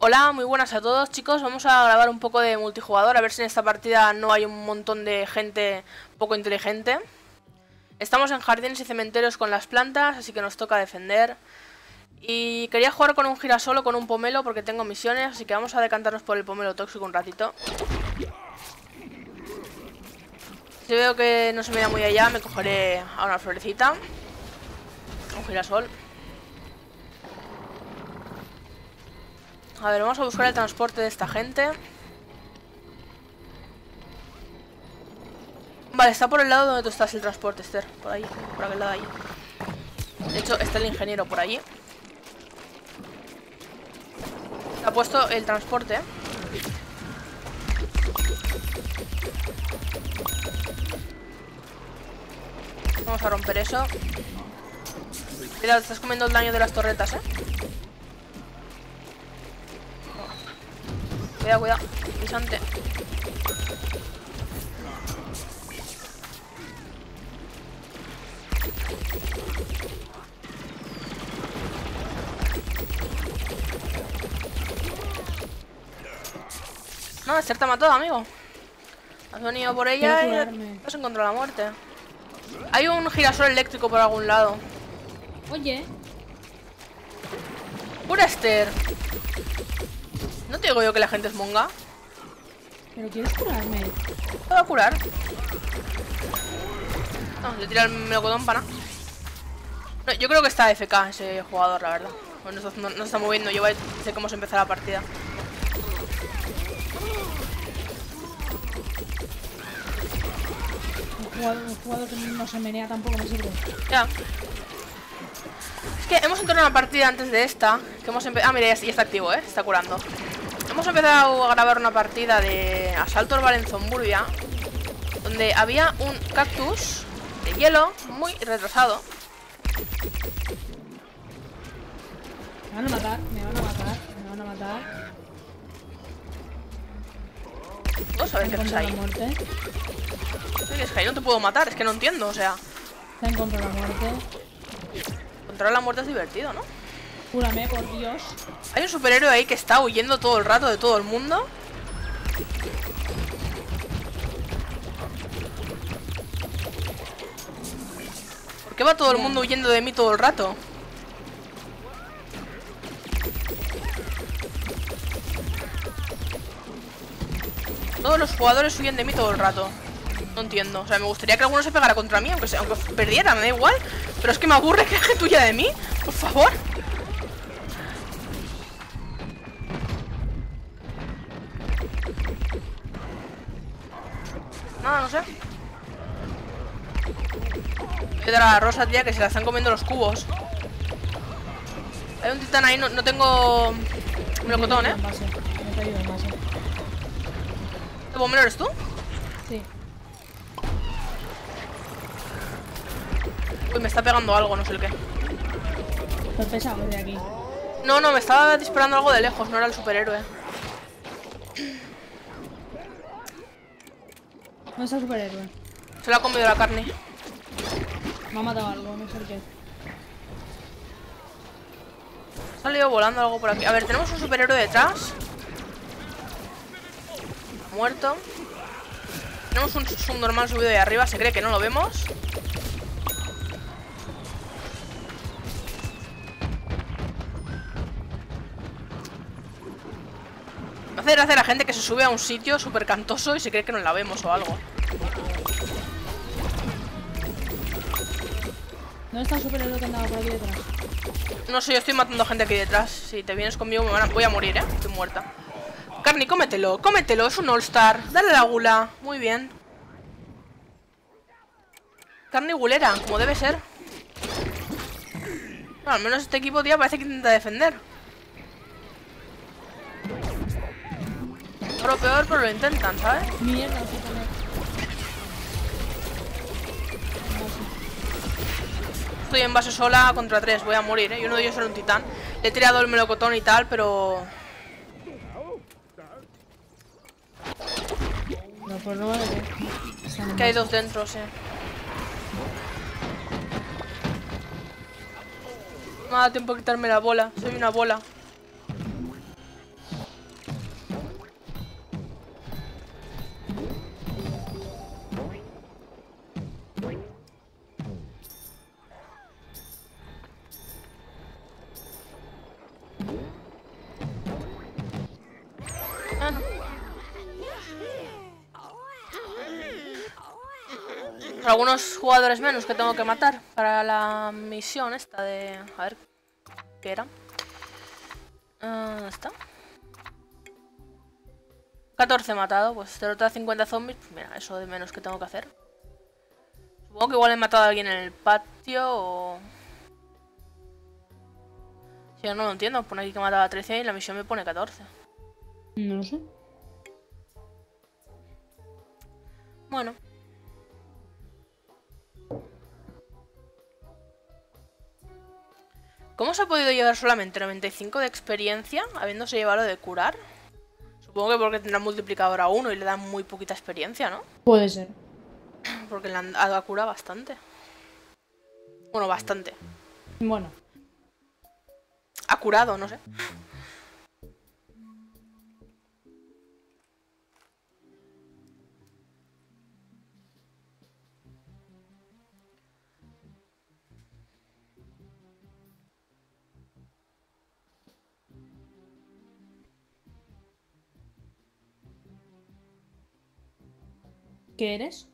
Hola, muy buenas a todos chicos, vamos a grabar un poco de multijugador, a ver si en esta partida no hay un montón de gente poco inteligente. Estamos en jardines y cementerios con las plantas, así que nos toca defender. Y quería jugar con un girasol o con un pomelo porque tengo misiones, así que vamos a decantarnos por el pomelo tóxico un ratito. Si veo que no se me da muy allá, me cogeré a una florecita. Un girasol. A ver, vamos a buscar el transporte de esta gente. Vale, está por el lado donde tú estás el transporte, Esther. Por ahí, por aquel lado ahí. De hecho, está el ingeniero por allí. Ha puesto el transporte. Vamos a romper eso. Mira, estás comiendo el daño de las torretas, ¿eh? Cuidado, cuidado. Pisante. No, Esther te ha matado, amigo. Has venido por ella y has encontrado la muerte. Hay un girasol eléctrico por algún lado. Oye, Cura Esther. ¿No te digo yo que la gente es monga? pero quieres curarme. ¿Puedo curar? No, le tira el melocotón para nada. No, yo creo que está FK ese jugador, la verdad. Bueno, no, no- no se está moviendo, yo sé cómo se empieza la partida. Un jugador, un jugador que no se menea tampoco me sirve. Ya. Es que hemos entrado en una partida antes de esta. Que hemos Ah, mira, ya, ya está activo, ¿eh? Está curando. Hemos empezado a grabar una partida de Asalto al Valenzomburbia. Donde había un cactus de hielo muy retrasado. Me van a matar, me van a matar, me van a matar. Vamos a ver qué haces ahí. Es que ahí no te puedo matar, es que no entiendo, o sea. Te encontré la muerte. Encontrar la muerte es divertido, ¿no? Cúrame, por Dios. Hay un superhéroe ahí que está huyendo todo el rato de todo el mundo. ¿Por qué va todo el mundo huyendo de mí todo el rato? Todos los jugadores huyen de mí todo el rato. No entiendo. O sea, me gustaría que alguno se pegara contra mí, aunque, sea, aunque perdiera, me da igual. Pero es que me aburre que la gente huya de mí. Por favor. Voy a dar a la rosa, tía, que se la están comiendo los cubos. Hay un titán ahí, no, no tengo melocotón, ¿eh? ¿El bombero eres tú? Sí. Uy, me está pegando algo, no sé el qué. Pues pesado de aquí. No, no, me estaba disparando algo de lejos, no era el superhéroe. ¿Dónde está el superhéroe? Se lo ha comido la carne. Me ha matado algo, no sé. Ha salido volando algo por aquí. A ver, tenemos un superhéroe detrás. Muerto. Tenemos un subnormal subido de arriba. Se cree que no lo vemos. Hace gracia la gente que se sube a un sitio súper cantoso y se cree que no la vemos o algo. ¿Dónde está el superhéroe que andaba por aquí detrás? No sé, yo estoy matando gente aquí detrás. Si te vienes conmigo me van a- voy a morir, ¿eh? Estoy muerta. Carni, cómetelo, cómetelo, es un all-star. Dale la gula. Muy bien. Carne gulera, como debe ser. Al menos este equipo, tía, parece que intenta defender. Por lo peor, pero lo intentan, ¿sabes? Mierda, sí, Estoy en base sola contra tres, voy a morir, ¿eh? Y uno de ellos era un titán. Le he tirado el melocotón y tal, pero... No, pues no vale. Que hay dos dentro, sí. Me ha dado tiempo a quitarme la bola. Soy una bola. Algunos jugadores menos que tengo que matar para la misión esta de... A ver, ¿qué era? Ah, ¿Dónde está? 14 matado, pues derrotar a 50 zombies, pues mira, eso de menos que tengo que hacer. Supongo que igual he matado a alguien en el patio o... Si yo no lo entiendo, pone aquí que mataba a 13 y la misión me pone 14. No lo sé. Bueno. ¿Cómo se ha podido llevar solamente 95 de experiencia, habiéndose llevado de curar? Supongo que porque tendrá multiplicador a 1 y le da muy poquita experiencia, ¿no? Puede ser. Porque le han dado cura bastante. Bueno, bastante. Bueno. Ha curado, no sé. ¿Qué eres?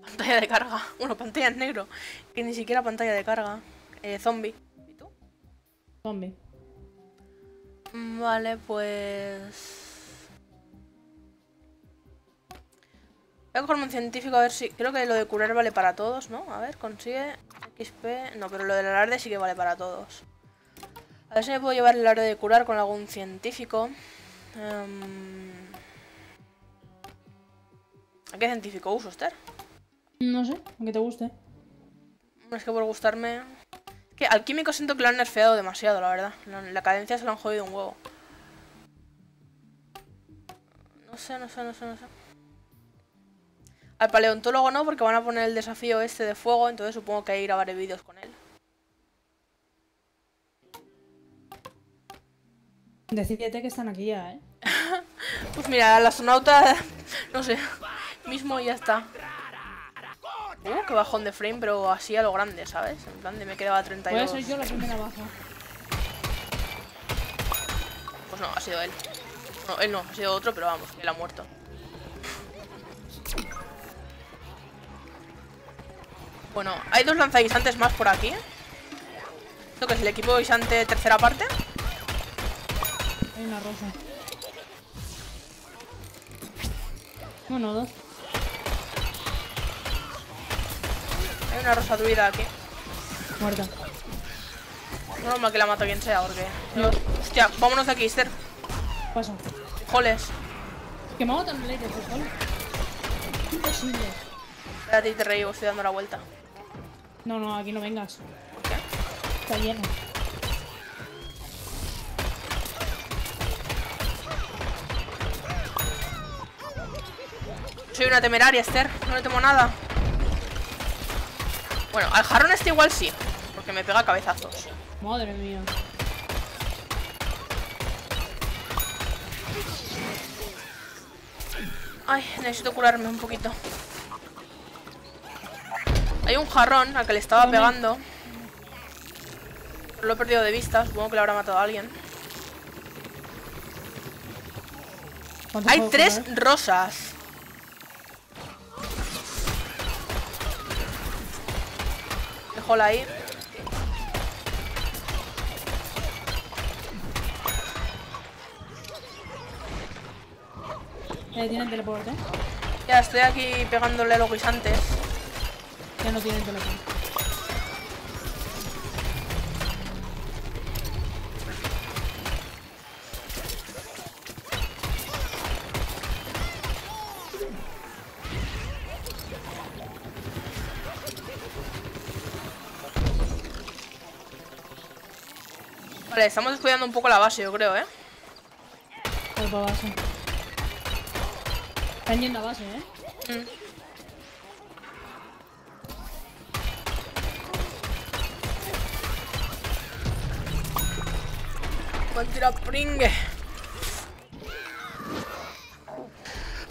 Pantalla de carga. Bueno, pantalla en negro. Que ni siquiera pantalla de carga. Eh, zombie. ¿Y tú? Zombie. Vale, pues... Voy a cogerme un científico a ver si... Creo que lo de curar vale para todos, ¿no? A ver, consigue XP... No, pero lo del alarde sí que vale para todos. A ver si me puedo llevar el alarde de curar con algún científico. Em, ¿A qué científico uso, Esther? No sé, aunque te guste. Es que por gustarme... Que al químico siento que lo han nerfeado demasiado, la verdad. La, la cadencia se lo han jodido un huevo. No sé, no sé, no sé, no sé. Al paleontólogo no, porque van a poner el desafío este de fuego, entonces supongo que hay que grabaré vídeos con él. Decídete que están aquí ya, ¿eh? Pues mira, el astronauta, no sé, mismo y ya está. Uh, qué bajón de frame, pero así a lo grande, ¿sabes? En plan de me quedaba a Voy a 32. ser yo la primera baja. Pues no, ha sido él. No, él no, ha sido otro, pero vamos, él ha muerto. Bueno, hay dos lanzaguisantes más por aquí. ¿Esto que es el equipo guisante tercera parte? Hay una rosa. Bueno, dos. Hay una rosa druida aquí. Muerta. No normal que la mato quien sea, porque... Hostia, vámonos de aquí, Esther. Paso. Joles. Que me hago tan late, por favor. Imposible. Espérate y te reí, estoy dando la vuelta. No, no, aquí no vengas. ¿Por qué? Está lleno. Soy una temeraria, Esther. No le temo nada. Bueno, al jarrón este igual sí. Porque me pega cabezazos. Madre mía. Ay, necesito curarme un poquito. Hay un jarrón al que le estaba ¿Dónde? pegando. Lo he perdido de vista. Supongo que le habrá matado a alguien. ¿Cuántos Hay tres rosas. Déjola ahí. Eh, tienen teleporte. Ya estoy aquí pegándole a los guisantes. Ya no tienen teleporte. Vale, estamos descuidando un poco la base, yo creo, ¿eh? Voy para base. Están yendo a base, ¿eh? Mm. Tira pringue.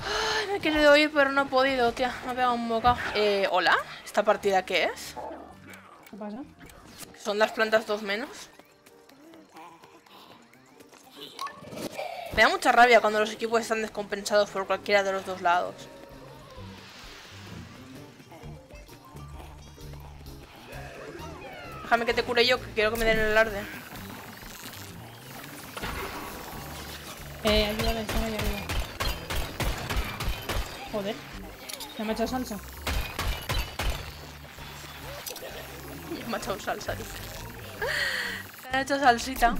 Ay, me he querido ir, pero no he podido, tía. Me ha pegado un bocado. Eh, ¿hola? ¿Esta partida qué es? ¿Qué pasa? ¿Son las plantas dos menos? Me da mucha rabia cuando los equipos están descompensados por cualquiera de los dos lados. Déjame que te cure yo, que quiero que me den el arde. Eh, ayúdame, ayúdame. Joder, ya me ha echado salsa. Me ha echado salsa, dice. Me ha echado salsita.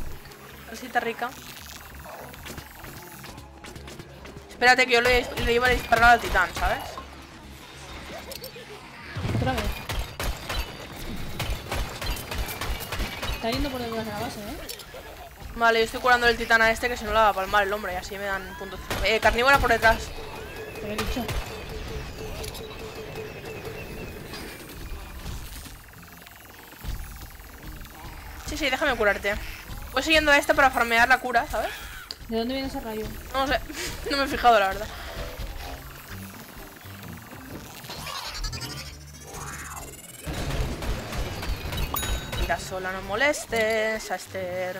Salsita rica. Espérate que yo le, le iba a disparar al titán, ¿sabes? Otra vez. Está yendo por detrás de la base, ¿eh? Vale, yo estoy curando el titán a este que si no la va a palmar el hombre y así me dan puntos. Eh, carnívora por detrás. Te he dicho. Sí, sí, déjame curarte. Voy siguiendo a este para farmear la cura, ¿sabes? ¿De dónde viene ese rayo? No sé, no me he fijado la verdad. Mira, sola, no molestes a Esther.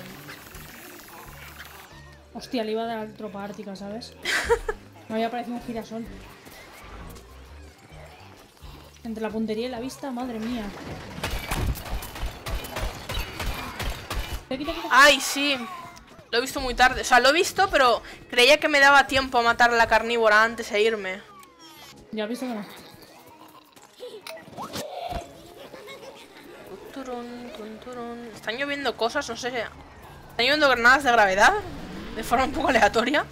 Hostia, le iba a dar tropa ártica, ¿sabes? Me había parecido un girasol. Entre la puntería y la vista, madre mía. Ay, sí. Lo he visto muy tarde. O sea, lo he visto, pero creía que me daba tiempo a matar a la carnívora antes de irme. Ya has visto que no. Están lloviendo cosas, no sé. Están lloviendo granadas de gravedad. De forma un poco aleatoria.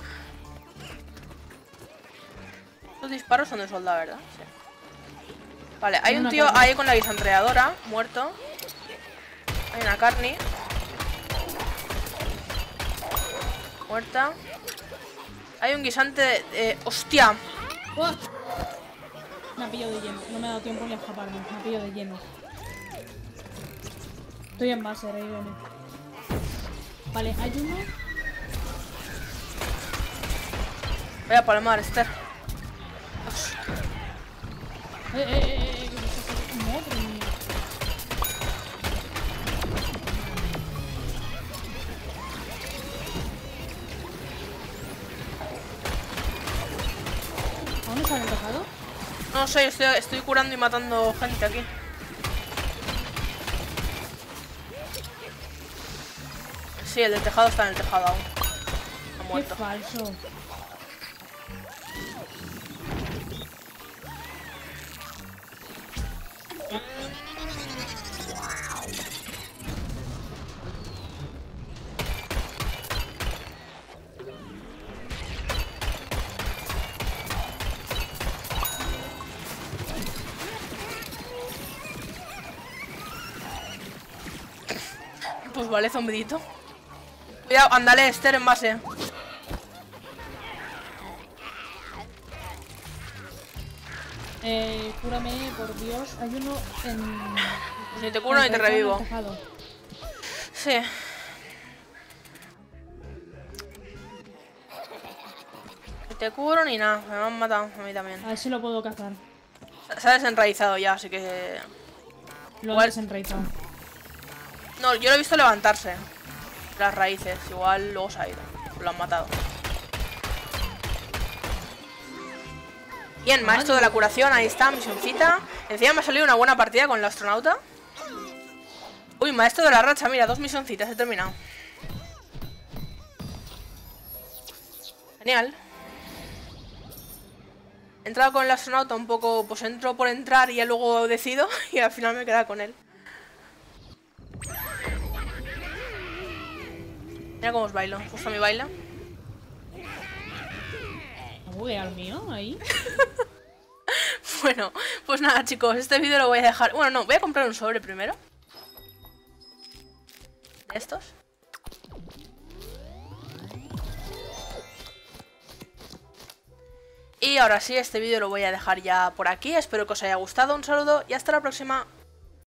Los disparos son de soldado, ¿verdad? Sí. Vale, hay un tío ahí con la guisantreadora, muerto. Hay una carne. Muerta. Hay un guisante de... de- ¡Hostia! ¡Oh! Me ha pillado de lleno. No me ha dado tiempo ni a escaparme. Me ha pillado de lleno. Estoy en base, ahí viene. Vale, hay uno. Voy a palmar, Esther. Eh, eh, eh, No sé, estoy, estoy curando y matando gente aquí. Sí, el del tejado está en el tejado aún. Ha Qué muerto. falso. Pues vale, zombidito. Cuidado, andale, Esther en base. Eh, cúrame, por Dios. Hay uno en. Si te curo y te revivo. Sí. Ni te curo ni nada, me han matado a mí también. A ver si lo puedo cazar. Se ha desenraizado ya, así que... Lo han desenraizado. No, yo lo he visto levantarse. Las raíces, igual luego se ha ido. Lo han matado. Bien, maestro de la curación, ahí está, misioncita. Encima me ha salido una buena partida con el astronauta. Uy, maestro de la racha, mira, dos misioncitas, he terminado. Genial. He entrado con el astronauta un poco, pues entro por entrar y ya luego decido y al final me queda con él. Mira cómo os bailo, justo mi baila. ¿Ha bugueado el mío ahí? Bueno, pues nada chicos, este vídeo lo voy a dejar... Bueno, no, voy a comprar un sobre primero. De estos. Y ahora sí, este vídeo lo voy a dejar ya por aquí. Espero que os haya gustado. Un saludo y hasta la próxima.